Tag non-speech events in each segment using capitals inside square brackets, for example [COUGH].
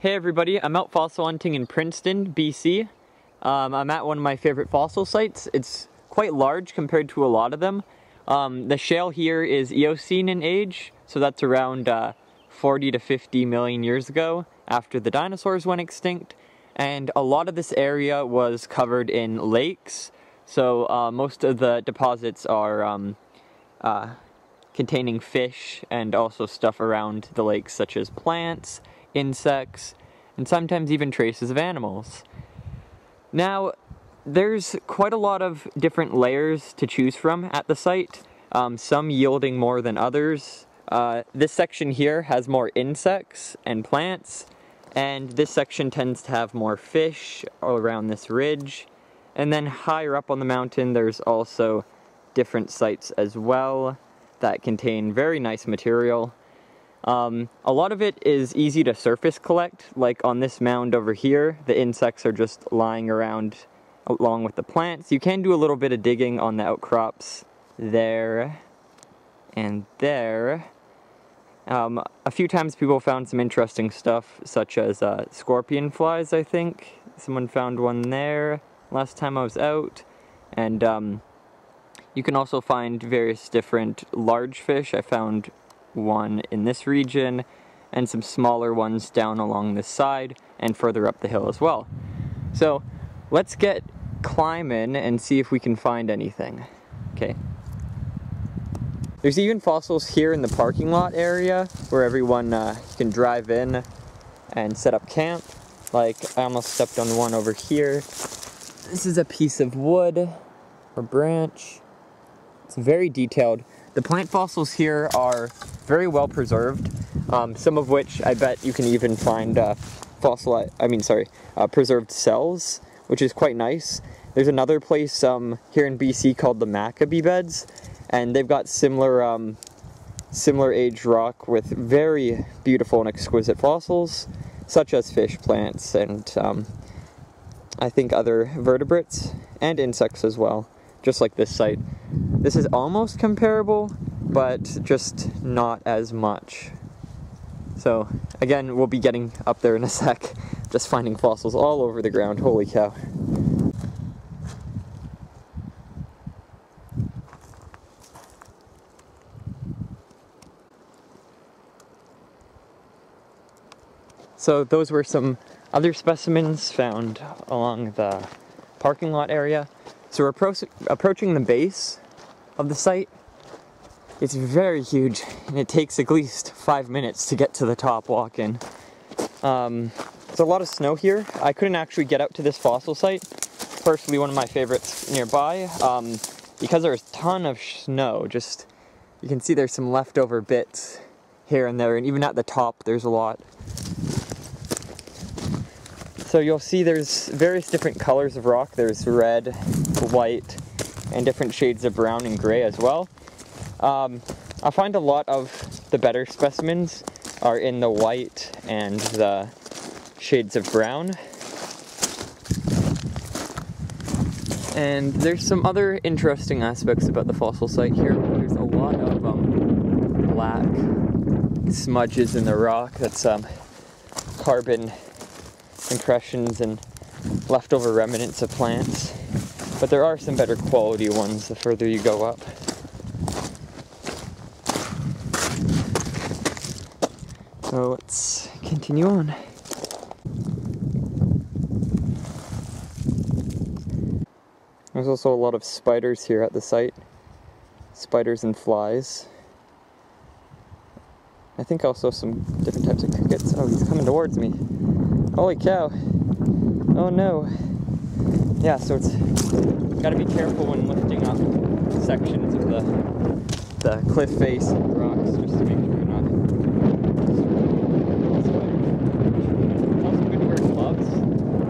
Hey everybody, I'm out fossil hunting in Princeton, BC. Um, I'm at one of my favorite fossil sites. It's quite large compared to a lot of them. Um, the shale here is Eocene in age, so that's around uh, 40 to 50 million years ago after the dinosaurs went extinct. And a lot of this area was covered in lakes, so uh, most of the deposits are um, uh, containing fish and also stuff around the lakes such as plants, insects, and sometimes even traces of animals. Now, there's quite a lot of different layers to choose from at the site, um, some yielding more than others. Uh, this section here has more insects and plants, and this section tends to have more fish around this ridge. And then higher up on the mountain, there's also different sites as well that contain very nice material. Um, a lot of it is easy to surface collect, like on this mound over here, the insects are just lying around along with the plants. You can do a little bit of digging on the outcrops there and there. Um, a few times people found some interesting stuff, such as uh, scorpion flies, I think. Someone found one there last time I was out. And um, you can also find various different large fish. I found one in this region and some smaller ones down along this side and further up the hill as well. So let's get climbing and see if we can find anything. Okay. There's even fossils here in the parking lot area where everyone uh, can drive in and set up camp. Like I almost stepped on one over here. This is a piece of wood or branch. It's very detailed. The plant fossils here are very well preserved, um, some of which I bet you can even find uh, fossil, I mean, sorry, uh, preserved cells, which is quite nice. There's another place um, here in BC called the McAbee Beds, and they've got similar, um, similar age rock with very beautiful and exquisite fossils, such as fish, plants, and um, I think other vertebrates and insects as well, just like this site. This is almost comparable, but just not as much. So again, we'll be getting up there in a [LAUGHS] sec, just finding fossils all over the ground, holy cow. So those were some other specimens found along the parking lot area. So we're appro approaching the base of the site. It's very huge, and it takes at least five minutes to get to the top walking. Um, there's a lot of snow here. I couldn't actually get out to this fossil site. Personally, one of my favorites nearby, um, because there's a ton of snow. Just, you can see there's some leftover bits here and there, and even at the top, there's a lot. So you'll see there's various different colors of rock. There's red, white, and different shades of brown and gray as well. Um, I find a lot of the better specimens are in the white and the shades of brown. And there's some other interesting aspects about the fossil site here. There's a lot of um, black smudges in the rock. That's um, carbon impressions and leftover remnants of plants. But there are some better quality ones the further you go up. So let's continue on. There's also a lot of spiders here at the site. Spiders and flies. I think also some different types of crickets. Oh, he's coming towards me. Holy cow. Oh no yeah, so it's got to be careful when lifting up sections of the the cliff face rocks just to make sure you're not. Also good to wear gloves.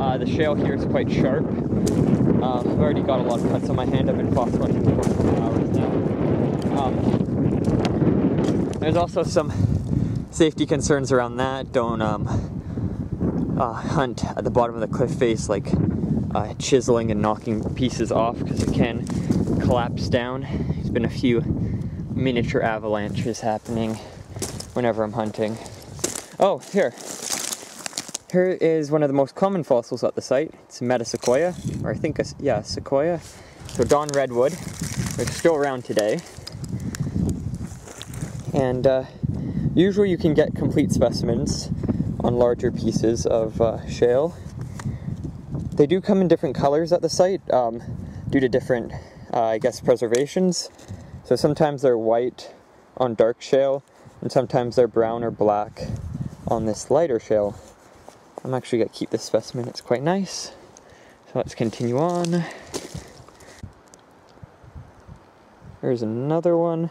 Uh, the shale here is quite sharp. Um, I've already got a lot of cuts on my hand. I've been fossil hunting for hours now. Um, there's also some safety concerns around that. Don't um, uh, hunt at the bottom of the cliff face like uh, chiseling and knocking pieces off because it can collapse down. There's been a few miniature avalanches happening whenever I'm hunting. Oh, here. Here is one of the most common fossils at the site. It's Metasequoia, or I think, a, yeah, sequoia. So Dawn Redwood, which is still around today. And uh, usually you can get complete specimens on larger pieces of uh, shale. They do come in different colors at the site um, due to different, uh, I guess, preservations. So sometimes they're white on dark shale, and sometimes they're brown or black on this lighter shale. I'm actually to keep this specimen, it's quite nice. So let's continue on. There's another one.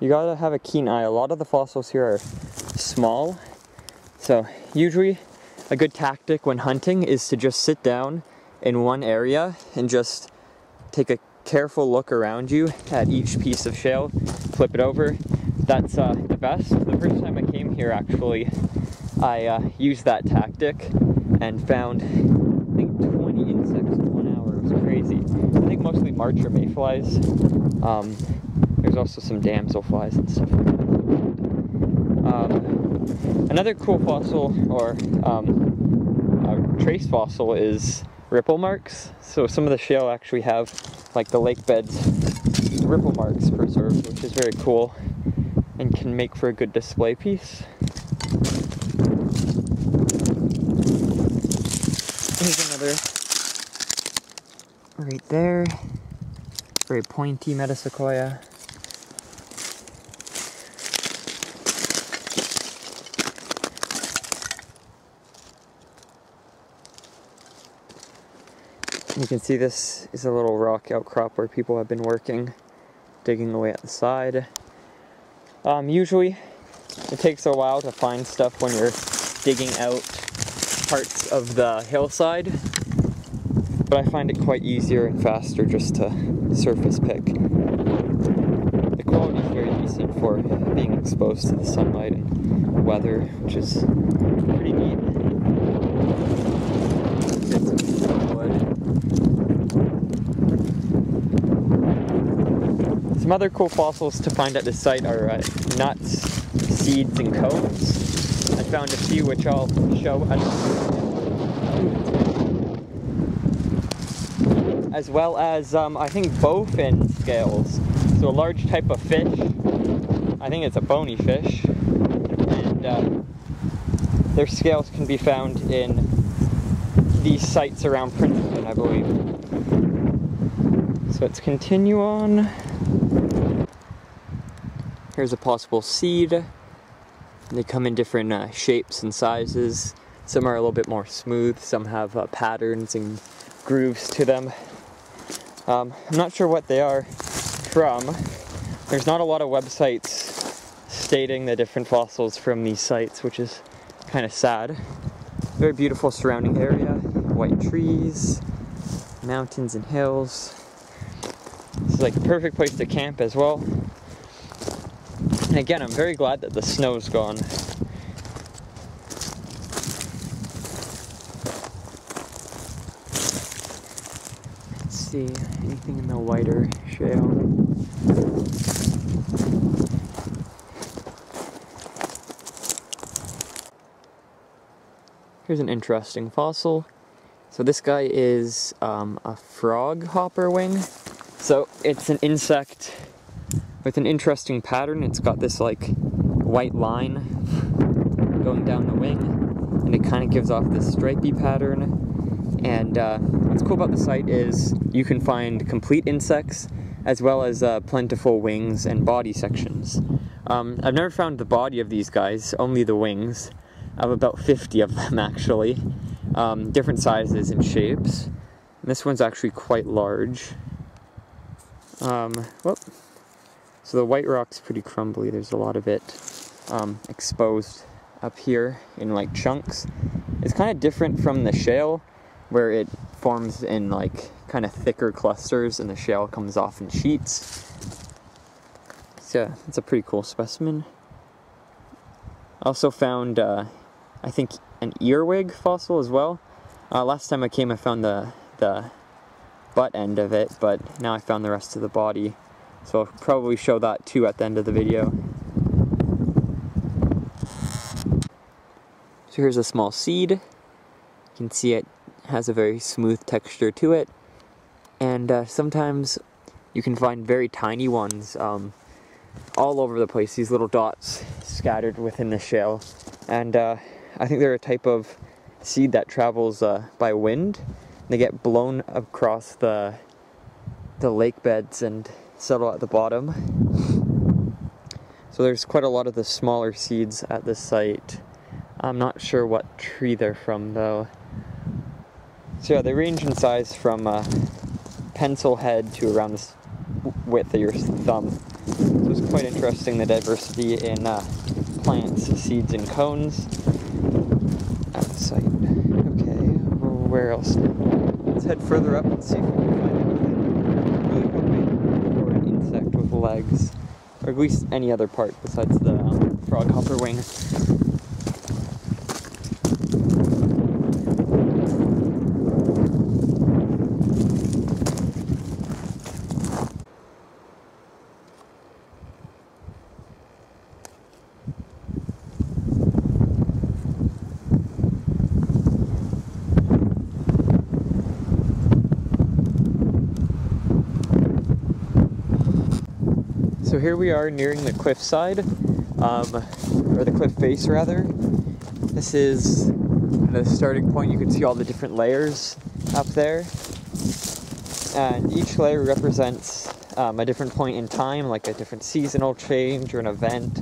You gotta have a keen eye. A lot of the fossils here are small. So usually a good tactic when hunting is to just sit down in one area and just take a careful look around you at each piece of shale, flip it over. That's uh, the best. The first time I came here actually, I uh, used that tactic and found, I think 20 insects in one hour. It was crazy. I think mostly March or mayflies. Um, there's also some damselflies and stuff like that. Um, another cool fossil or um, trace fossil is ripple marks. So some of the shale actually have like the lake beds ripple marks preserved, which is very cool and can make for a good display piece. Here's another right there. Very pointy metasequoia. You can see this is a little rock outcrop where people have been working, digging away at the side. Um, usually, it takes a while to find stuff when you're digging out parts of the hillside, but I find it quite easier and faster just to surface pick. The quality is very decent for being exposed to the sunlight and weather, which is pretty neat. Some other cool fossils to find at this site are uh, nuts, seeds, and cones. I found a few which I'll show as well as um, I think bowfin scales. So a large type of fish. I think it's a bony fish. And uh, their scales can be found in these sites around Princeton, I believe. So let's continue on. Here's a possible seed. They come in different uh, shapes and sizes. Some are a little bit more smooth, some have uh, patterns and grooves to them. Um, I'm not sure what they are from. There's not a lot of websites stating the different fossils from these sites, which is kind of sad. Very beautiful surrounding area, white trees, mountains and hills. This is like a perfect place to camp as well. And again, I'm very glad that the snow's gone. Let's see, anything in the whiter shale? Here's an interesting fossil. So this guy is um, a frog hopper wing. So it's an insect with an interesting pattern. It's got this like white line going down the wing and it kind of gives off this stripy pattern. And uh, what's cool about the site is you can find complete insects as well as uh, plentiful wings and body sections. Um, I've never found the body of these guys, only the wings. I have about 50 of them [LAUGHS] actually, um, different sizes and shapes. And this one's actually quite large. Um, whoop. So the white rock's pretty crumbly. There's a lot of it um, exposed up here in like chunks. It's kind of different from the shale where it forms in like kind of thicker clusters and the shale comes off in sheets. So yeah, it's a pretty cool specimen. Also found, uh, I think, an earwig fossil as well. Uh, last time I came I found the, the butt end of it, but now I found the rest of the body. So I'll probably show that too at the end of the video. So here's a small seed. You can see it has a very smooth texture to it. And uh, sometimes you can find very tiny ones um, all over the place, these little dots scattered within the shale. And uh, I think they're a type of seed that travels uh, by wind. They get blown across the, the lake beds and settle at the bottom. So there's quite a lot of the smaller seeds at this site. I'm not sure what tree they're from though. So yeah, they range in size from a pencil head to around the width of your thumb. So it's quite interesting the diversity in uh, plants, seeds, and cones at the site. Okay, where else? Let's head further up and see if we can find anything. Really hoping for an insect with legs, or at least any other part besides the um, frog hopper wing. So here we are nearing the cliff side, um, or the cliff face rather. This is the starting point. You can see all the different layers up there. And each layer represents um, a different point in time, like a different seasonal change or an event,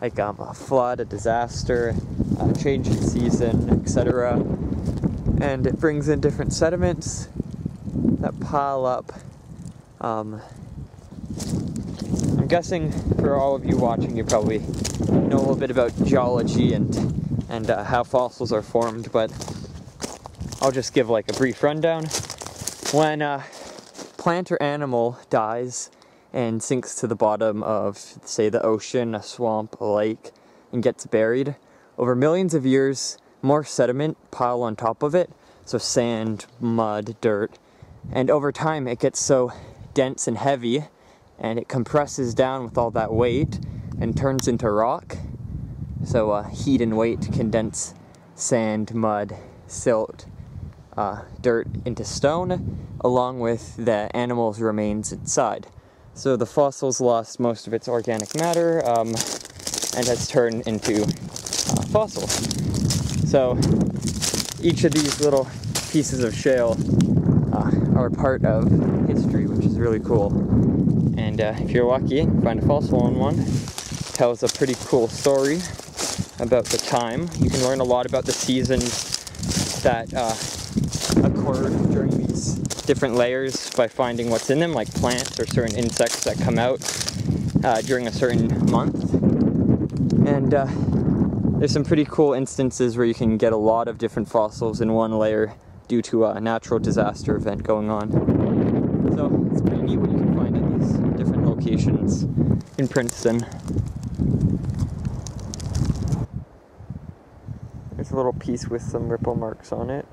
like um, a flood, a disaster, a change in season, etc. And it brings in different sediments that pile up um, Guessing for all of you watching, you probably know a little bit about geology and and uh, how fossils are formed, but I'll just give like a brief rundown. When a plant or animal dies and sinks to the bottom of, say, the ocean, a swamp, a lake, and gets buried, over millions of years, more sediment pile on top of it, so sand, mud, dirt, and over time it gets so dense and heavy and it compresses down with all that weight and turns into rock. So uh, heat and weight condense sand, mud, silt, uh, dirt into stone, along with the animal's remains inside. So the fossil's lost most of its organic matter um, and has turned into uh, fossils. So each of these little pieces of shale uh, are part of history, which is really cool. And uh, if you're lucky, find a fossil on one. Tells a pretty cool story about the time. You can learn a lot about the seasons that uh, occur during these different layers by finding what's in them, like plants or certain insects that come out uh, during a certain month. And uh, there's some pretty cool instances where you can get a lot of different fossils in one layer due to a natural disaster event going on. So it's pretty neat what you can find at these different in Princeton. There's a little piece with some ripple marks on it.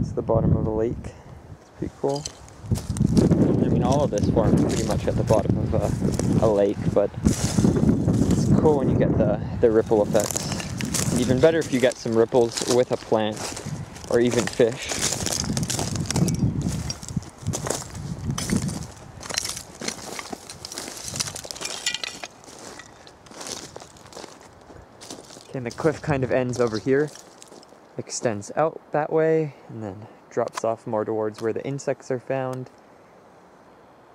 It's the bottom of a lake. It's pretty cool. I mean, all of this forms pretty much at the bottom of a, a lake, but it's cool when you get the, the ripple effects. Even better if you get some ripples with a plant or even fish. And the cliff kind of ends over here, extends out that way, and then drops off more towards where the insects are found,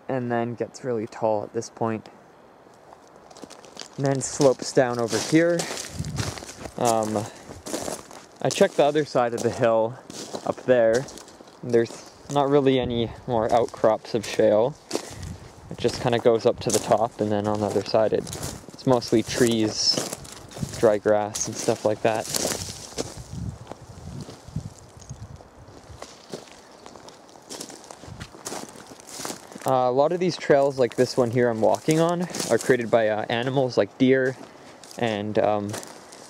and then gets really tall at this point. And then slopes down over here. Um, I checked the other side of the hill up there. There's not really any more outcrops of shale. It just kind of goes up to the top and then on the other side it, it's mostly trees, dry grass and stuff like that. Uh, a lot of these trails like this one here I'm walking on are created by uh, animals like deer and um,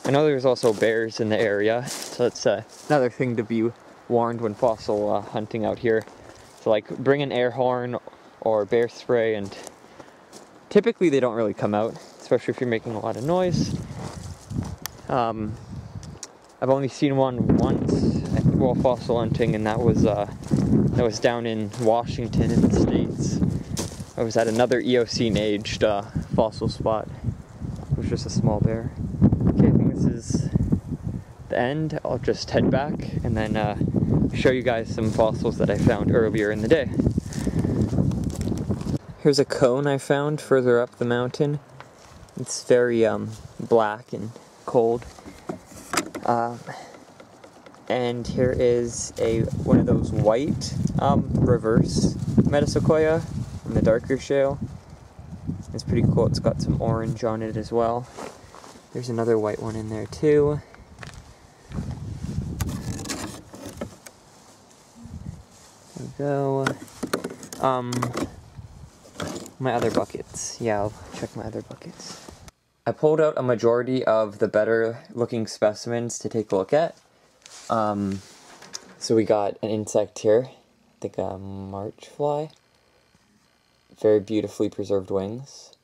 I know there's also bears in the area, so that's uh, another thing to be warned when fossil uh, hunting out here. So like bring an air horn or bear spray and typically they don't really come out, especially if you're making a lot of noise. Um, I've only seen one once well fossil hunting, and that was uh, that was down in Washington in the states. I was at another Eocene aged uh, fossil spot. It was just a small bear. Okay, I think this is the end. I'll just head back and then uh, show you guys some fossils that I found earlier in the day. Here's a cone I found further up the mountain. It's very um, black and cold. Um, and here is a one of those white um, reverse metasequoia in the darker shale. It's pretty cool. It's got some orange on it as well. There's another white one in there too. There we go. Um, my other buckets. Yeah, I'll check my other buckets. I pulled out a majority of the better looking specimens to take a look at. Um, so we got an insect here, I think a march fly. Very beautifully preserved wings.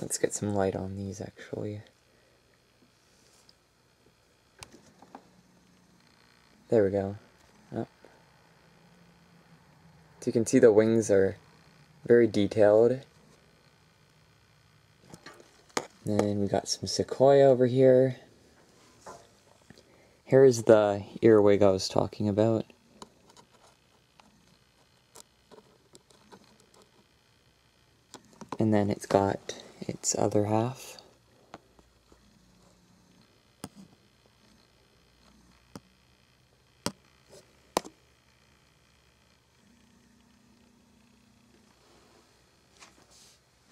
Let's get some light on these actually. There we go. So you can see the wings are very detailed. Then we got some sequoia over here. Here's the earwig I was talking about. And then it's got its other half.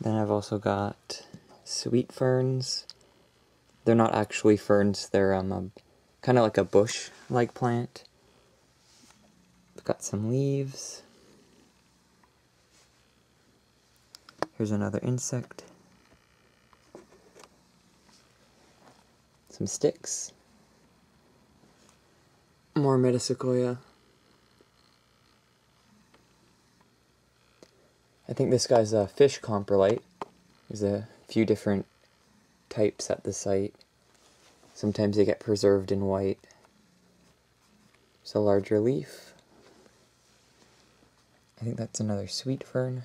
Then I've also got sweet ferns. They're not actually ferns, they're um, kind of like a bush-like plant. I've got some leaves. Here's another insect. Some sticks. More metasequoia. I think this guy's a fish coprolite. There's a few different types at the site. Sometimes they get preserved in white. It's a larger leaf. I think that's another sweet fern.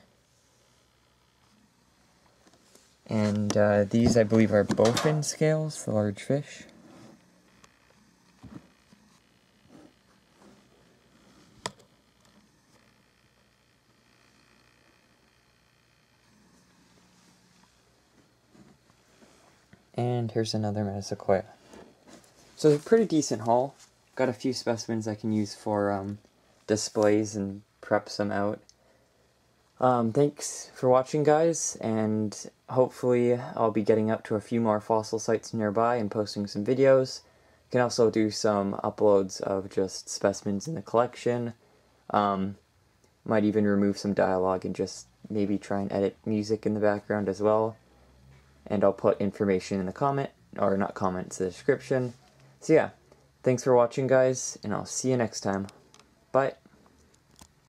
And uh, these, I believe, are bowfin scales, the large fish. And here's another Metasequoia. So a pretty decent haul. Got a few specimens I can use for um, displays and prep some out. Um, thanks for watching guys, and hopefully I'll be getting up to a few more fossil sites nearby and posting some videos. Can also do some uploads of just specimens in the collection. Um, might even remove some dialogue and just maybe try and edit music in the background as well and I'll put information in the comment, or not comments, the description. So yeah, thanks for watching guys, and I'll see you next time. Bye.